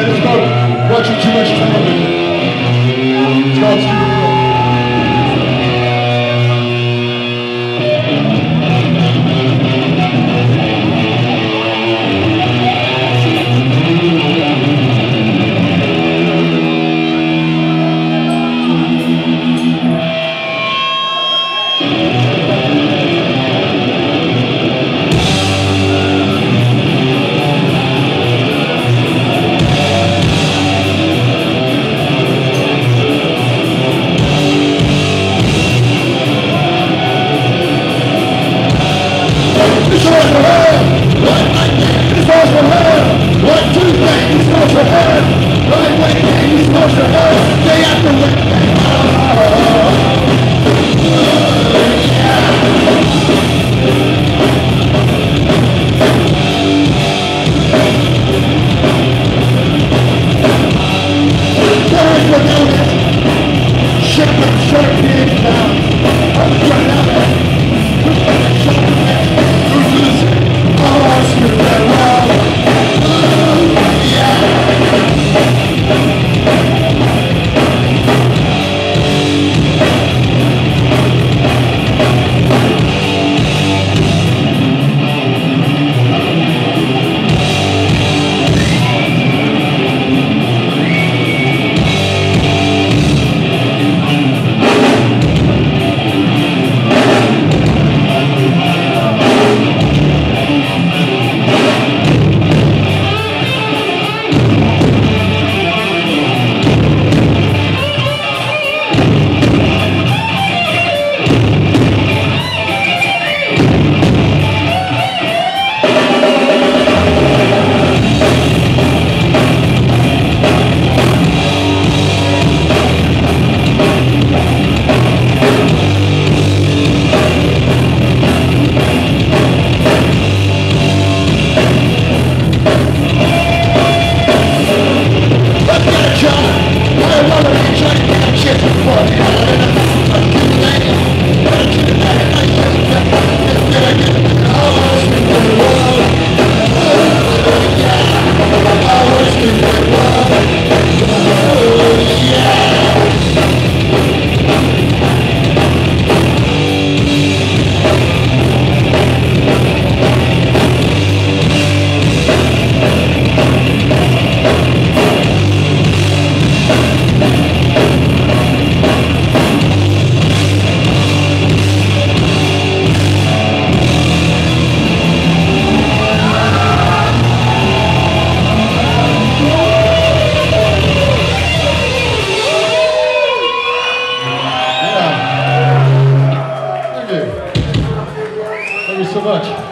Yeah, called watching too much television. It's called Stupid World. This one's for her. Right leg gang, this one's for her. One, two, bang, this one's for her. Right leg her. Day after leg I love it. Try much.